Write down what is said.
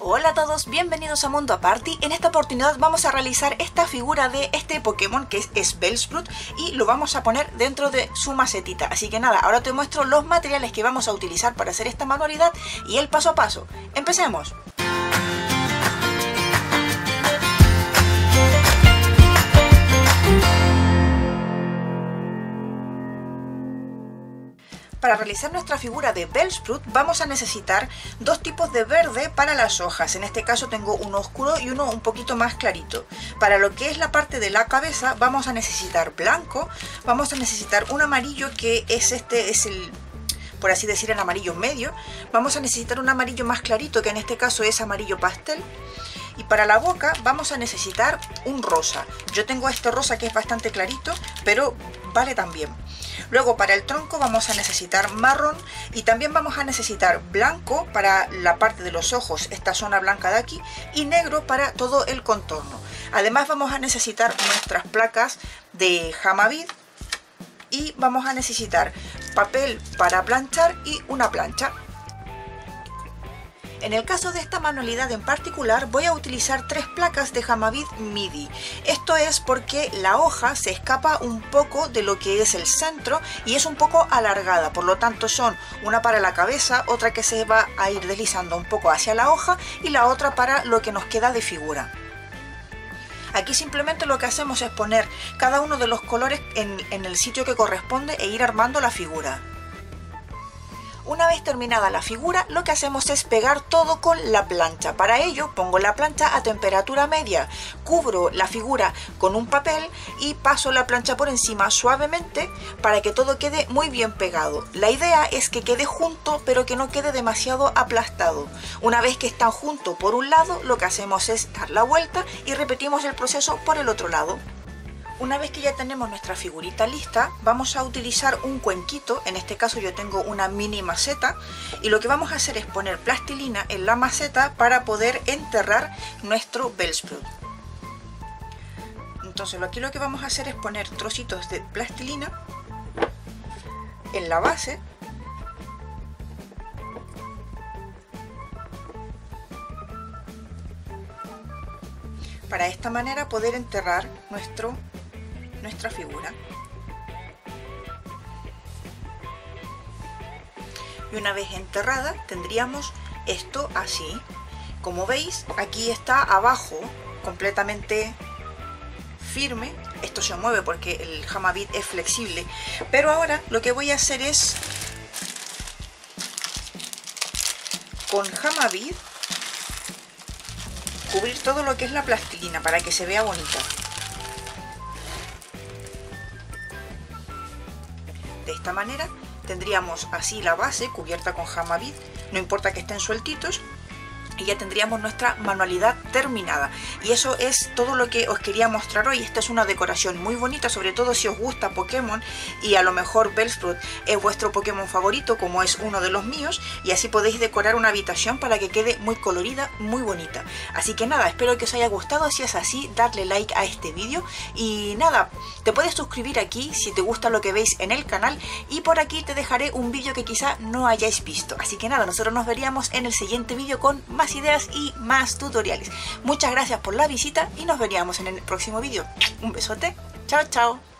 Hola a todos, bienvenidos a Mundo Party. En esta oportunidad vamos a realizar esta figura de este Pokémon que es Bellsprout y lo vamos a poner dentro de su macetita. Así que nada, ahora te muestro los materiales que vamos a utilizar para hacer esta manualidad y el paso a paso. ¡Empecemos! Para realizar nuestra figura de Bellsprout vamos a necesitar dos tipos de verde para las hojas. En este caso tengo uno oscuro y uno un poquito más clarito. Para lo que es la parte de la cabeza vamos a necesitar blanco, vamos a necesitar un amarillo que es este, es el por así decir el amarillo medio. Vamos a necesitar un amarillo más clarito que en este caso es amarillo pastel. Y para la boca vamos a necesitar un rosa. Yo tengo este rosa que es bastante clarito, pero vale también. Luego para el tronco vamos a necesitar marrón y también vamos a necesitar blanco para la parte de los ojos, esta zona blanca de aquí, y negro para todo el contorno. Además vamos a necesitar nuestras placas de jamavid y vamos a necesitar papel para planchar y una plancha. En el caso de esta manualidad en particular voy a utilizar tres placas de Jamavid MIDI. Esto es porque la hoja se escapa un poco de lo que es el centro y es un poco alargada, por lo tanto son una para la cabeza, otra que se va a ir deslizando un poco hacia la hoja y la otra para lo que nos queda de figura. Aquí simplemente lo que hacemos es poner cada uno de los colores en, en el sitio que corresponde e ir armando la figura. Una vez terminada la figura, lo que hacemos es pegar todo con la plancha. Para ello, pongo la plancha a temperatura media, cubro la figura con un papel y paso la plancha por encima suavemente para que todo quede muy bien pegado. La idea es que quede junto, pero que no quede demasiado aplastado. Una vez que están juntos por un lado, lo que hacemos es dar la vuelta y repetimos el proceso por el otro lado. Una vez que ya tenemos nuestra figurita lista, vamos a utilizar un cuenquito, en este caso yo tengo una mini maceta, y lo que vamos a hacer es poner plastilina en la maceta para poder enterrar nuestro Bellsprout. Entonces aquí lo que vamos a hacer es poner trocitos de plastilina en la base para de esta manera poder enterrar nuestro nuestra figura. Y una vez enterrada tendríamos esto así. Como veis, aquí está abajo completamente firme. Esto se mueve porque el Hamabit es flexible. Pero ahora lo que voy a hacer es con Hamabit cubrir todo lo que es la plastilina para que se vea bonita. De esta manera tendríamos así la base cubierta con jamabit, no importa que estén sueltitos, y ya tendríamos nuestra manualidad terminada. Y eso es todo lo que os quería mostrar hoy. Esta es una decoración muy bonita sobre todo si os gusta Pokémon y a lo mejor Bellsprout es vuestro Pokémon favorito como es uno de los míos y así podéis decorar una habitación para que quede muy colorida muy bonita. Así que nada espero que os haya gustado. Si es así darle like a este vídeo. Y nada te puedes suscribir aquí si te gusta lo que veis en el canal. Y por aquí te dejaré un vídeo que quizá no hayáis visto. Así que nada nosotros nos veríamos en el siguiente vídeo con ideas y más tutoriales. Muchas gracias por la visita y nos veríamos en el próximo vídeo. Un besote. Chao, chao.